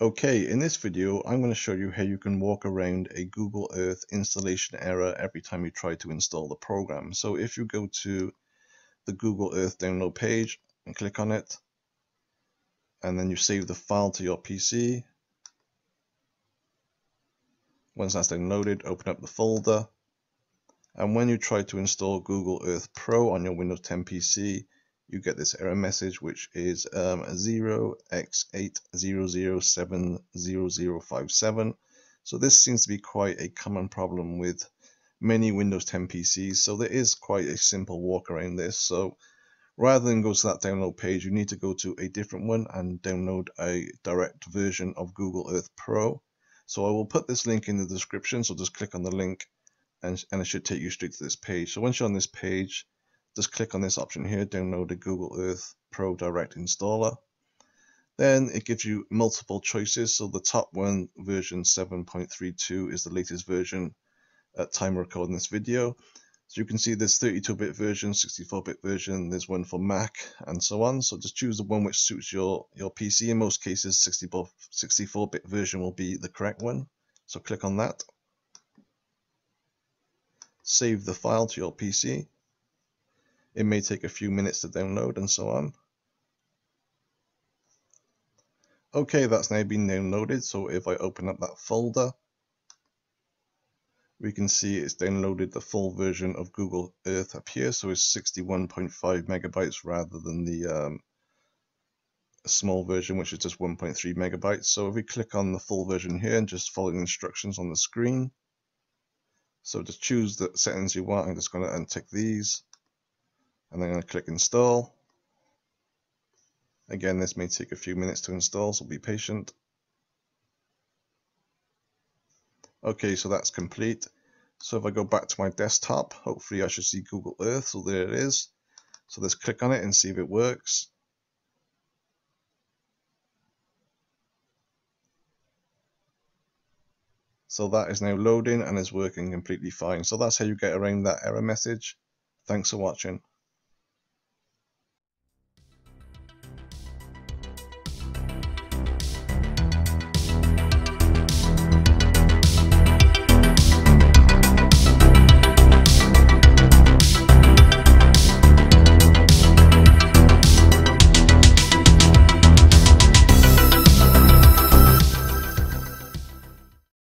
Okay, in this video, I'm going to show you how you can walk around a Google Earth installation error every time you try to install the program. So if you go to the Google Earth download page and click on it, and then you save the file to your PC. Once that's downloaded, open up the folder. And when you try to install Google Earth Pro on your Windows 10 PC, you get this error message which is um, 0x800700057. So this seems to be quite a common problem with many Windows 10 PCs. So there is quite a simple walk around this. So rather than go to that download page, you need to go to a different one and download a direct version of Google Earth Pro. So I will put this link in the description. So just click on the link and, and it should take you straight to this page. So once you're on this page, just click on this option here, download the Google Earth Pro Direct Installer. Then it gives you multiple choices. So the top one, version 7.32, is the latest version at time recording this video. So you can see there's 32-bit version, 64-bit version, there's one for Mac, and so on. So just choose the one which suits your, your PC. In most cases, 64-bit version will be the correct one. So click on that. Save the file to your PC. It may take a few minutes to download and so on. Okay, that's now been downloaded. So if I open up that folder, we can see it's downloaded the full version of Google Earth up here. So it's 61.5 megabytes rather than the um, small version, which is just 1.3 megabytes. So if we click on the full version here and just follow the instructions on the screen, so just choose the settings you want. I'm just going to untick these and then I'm going to click install. Again, this may take a few minutes to install, so be patient. Okay, so that's complete. So if I go back to my desktop, hopefully I should see Google Earth. So there it is. So let's click on it and see if it works. So that is now loading and is working completely fine. So that's how you get around that error message. Thanks for watching.